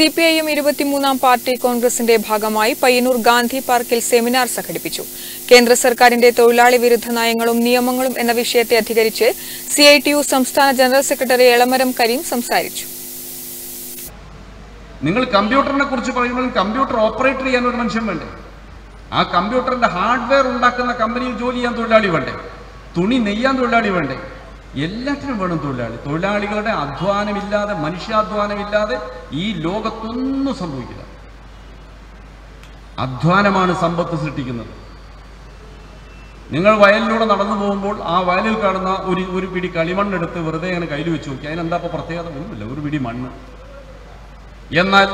C P I M ഇരുപത്തിമൂന്നാം party കോൺഗ്രസിന്റെ ഭാഗമായി പയ്യന്നൂർ ഗാന്ധി പാർക്കിൽ സെമിനാർ സംഘടിപ്പിച്ചു. കേന്ദ്ര സർക്കാരിന്റെ തൊഴിലാളി വിരുദ്ധ നയങ്ങളും നിയമങ്ങളും എന്ന വിഷയത്തെ അധികരിച്ച് സി ഐ ടി യു സംസ്ഥാന ജനറൽ സെക്രട്ടറി എളമരം കരീം സംസാരിച്ചു. നിങ്ങൾ കമ്പ്യൂട്ടറിനെ കുറിച്ച് പറയുമ്പോൾ കമ്പ്യൂട്ടർ ഓപ്പറേറ്റർ ചെയ്യാൻ ഒരു മനുഷ്യൻ വേണ്ടേ? ആ കമ്പ്യൂട്ടറിന്റെ ഹാർഡ്വെയർ ഉണ്ടാക്കുന്ന കമ്പനിയിൽ ജോലി ചെയ്യാൻ തൊഴിലാളി വേണ്ടേ? തുണി നെയ്യാൻ തൊഴിലാളി വേണ്ടേ? എല്ലാറ്റിനും വേണം തൊഴിലാളി. തൊഴിലാളികളുടെ അധ്വാനമില്ലാതെ മനുഷ്യാധ്വാനമില്ലാതെ ഈ ലോകത്തൊന്നും സംഭവിക്കില്ല. അധ്വാനമാണ് സമ്പത്ത് സൃഷ്ടിക്കുന്നത്. നിങ്ങൾ വയലിലൂടെ നടന്നു പോകുമ്പോൾ ആ വയലിൽ കാണുന്ന ഒരു ഒരു പിടി കളിമണ്ണെടുത്ത് വെറുതെ അങ്ങനെ കയ്യിൽ വെച്ച് നോക്കി. അതിനെന്താ ഇപ്പൊ പ്രത്യേകത? ഒന്നുമില്ല. ഒരു പിടി മണ്ണ്. എന്നാൽ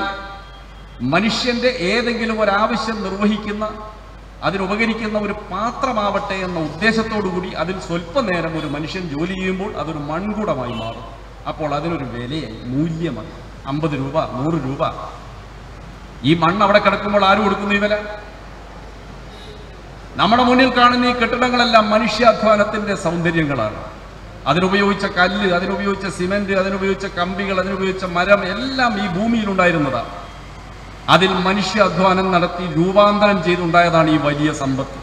മനുഷ്യന്റെ ഏതെങ്കിലും ഒരാവശ്യം നിർവഹിക്കുന്ന അതിനുപകരിക്കുന്ന ഒരു പാത്രമാവട്ടെ എന്ന ഉദ്ദേശത്തോടു കൂടി അതിൽ സ്വല്പനേരം ഒരു മനുഷ്യൻ ജോലി ചെയ്യുമ്പോൾ അതൊരു മൺകുടമായി മാറും. അപ്പോൾ അതിനൊരു വിലയായി മൂല്യമായി. അമ്പത് രൂപ നൂറ് രൂപ. ഈ മണ്ണ് അവിടെ കിടക്കുമ്പോൾ ആരും കൊടുക്കുന്നു ഈ വില? നമ്മുടെ മുന്നിൽ കാണുന്ന ഈ കെട്ടിടങ്ങളെല്ലാം മനുഷ്യാധ്വാനത്തിന്റെ സൗന്ദര്യങ്ങളാണ്. അതിനുപയോഗിച്ച കല്ല് അതിനുപയോഗിച്ച സിമെന്റ് അതിനുപയോഗിച്ച കമ്പികൾ അതിനുപയോഗിച്ച മരം എല്ലാം ഈ ഭൂമിയിലുണ്ടായിരുന്നതാണ് അതിൽ മനുഷ്യ മനുഷ്യാധ്വാനം നടത്തി രൂപാന്തരം ചെയ്തുണ്ടായതാണ് ഈ വലിയ സമ്പത്ത്.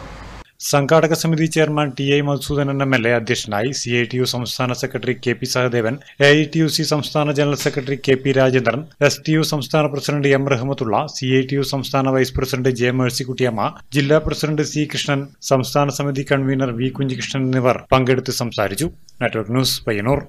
സംഘാടക സമിതി chairman T I Madhusoodanan M L A അധ്യക്ഷനായി സി ഐ ടി യു സംസ്ഥാന secretary K P Sahadevan A I T U C സംസ്ഥാന general secretary K P Rajendran S T U സംസ്ഥാന president M Rahmathulla C I T U സംസ്ഥാന vice president J Mercykuttyamma ജില്ലാ president C Krishnan സംസ്ഥാന സമിതി convener V Kunhikrishnan എന്നിവർ പങ്കെടുത്ത് സംസാരിച്ചു. Network news Payyanur.